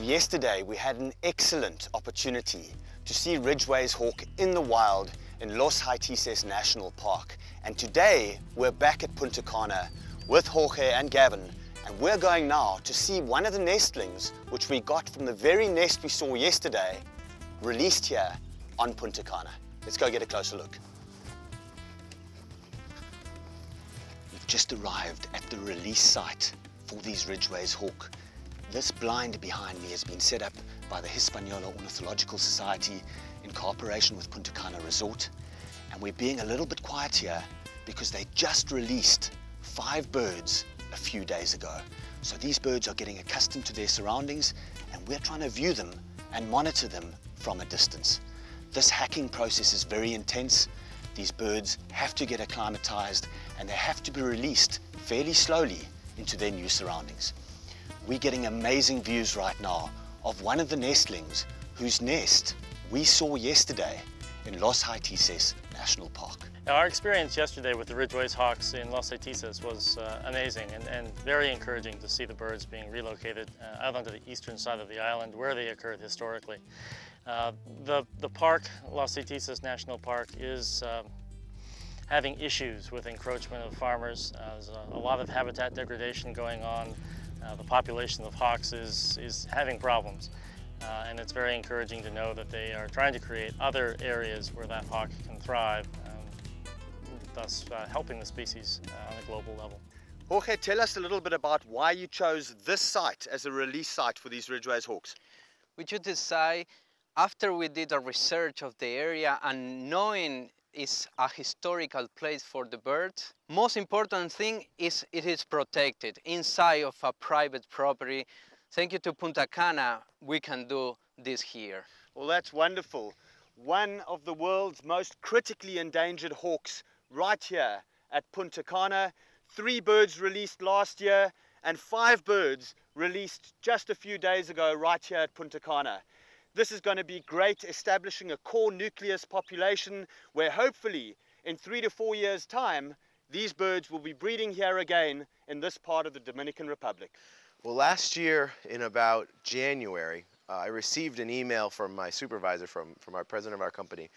Well, yesterday we had an excellent opportunity to see Ridgway's hawk in the wild in Los Haitises National Park. And today we're back at Punta Cana with Jorge and Gavin and we're going now to see one of the nestlings which we got from the very nest we saw yesterday released here on Punta Cana. Let's go get a closer look. We've just arrived at the release site for these Ridgway's hawk. This blind behind me has been set up by the Hispaniola Ornithological Society in cooperation with Punta Cana Resort. And we're being a little bit quiet here because they just released five birds a few days ago. So these birds are getting accustomed to their surroundings and we're trying to view them and monitor them from a distance. This hacking process is very intense. These birds have to get acclimatized and they have to be released fairly slowly into their new surroundings. We're getting amazing views right now of one of the nestlings whose nest we saw yesterday in Los Haitises National Park. Now, our experience yesterday with the Ridgway's hawks in Los Haitises was uh, amazing and, and, very encouraging to see the birds being relocated uh, out onto the eastern side of the island where they occurred historically. Uh, the, the park, Los Haitises National Park, is um, having issues with encroachment of farmers. Uh, there's a, a, lot of habitat degradation going on. Uh, the population of hawks is, is having problems. Uh, and it's very encouraging to know that they are trying to create other areas where that hawk can thrive, um, thus uh, helping the species uh, on a global level. Jorge, tell us a little bit about why you chose this site as a release site for these Ridgway's hawks. We chose this site after we did a research of the area and knowing it's a historical place for the birds. Most important thing is it is protected inside of a private property Thank you to Punta Cana, we can do this here. Well, that's wonderful. One of the world's most critically endangered hawks right here at Punta Cana. Three birds released last year and five birds released just a few days ago right here at Punta Cana. This is going to be great, establishing a core nucleus population where hopefully in three to four years' time, these birds will be breeding here again in this part of the Dominican Republic. Well, last year in about January, uh, I received an email from my supervisor, from, from our president of our company,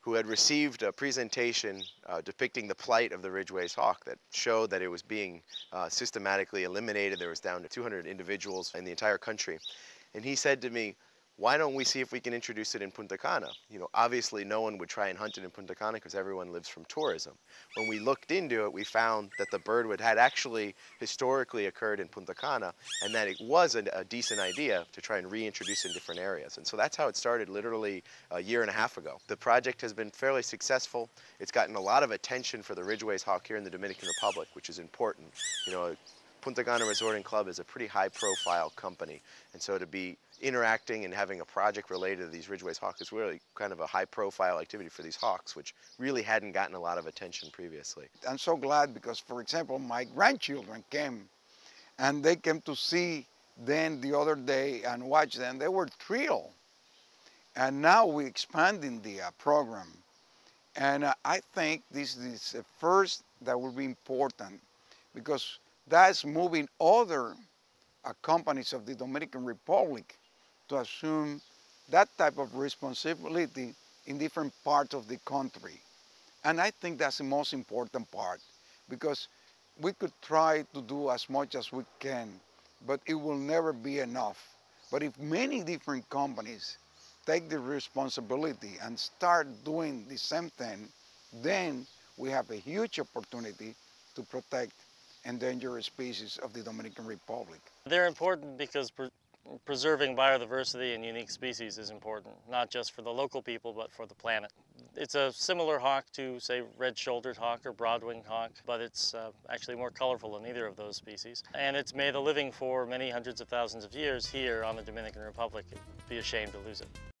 who had received a presentation uh, depicting the plight of the Ridgway's hawk that showed that it was being uh, systematically eliminated. There was down to 200 individuals in the entire country. And he said to me, why don't we see if we can introduce it in Punta Cana? You know, obviously no one would try and hunt it in Punta Cana because everyone lives from tourism. When we looked into it, we found that the birdwood had actually historically occurred in Punta Cana and that it was a, a decent idea to try and reintroduce in different areas. And so that's how it started literally a year and a half ago. The project has been fairly successful. It's gotten a lot of attention for the Ridgway's hawk here in the Dominican Republic, which is important. You know, Punta Cana Resort and Club is a pretty high profile company. And so to be interacting and having a project related to these Ridgway's hawks is really kind of a high profile activity for these hawks, which really hadn't gotten a lot of attention previously. I'm so glad because, for example, my grandchildren came and they came to see them the other day and watch them. They were thrilled. And now we're expanding the uh, program. And uh, I think this is the first that will be important because that's moving other uh, companies of the Dominican Republic to assume that type of responsibility in different parts of the country. And I think that's the most important part because we could try to do as much as we can, but it will never be enough. But if many different companies take the responsibility and start doing the same thing, then we have a huge opportunity to protect endangered species of the Dominican Republic. They're important because preserving biodiversity and unique species is important, not just for the local people, but for the planet. It's a similar hawk to, say, red-shouldered hawk or broad-winged hawk, but it's uh, actually more colorful than either of those species. And it's made a living for many hundreds of thousands of years here on the Dominican Republic. It'd be a shame to lose it.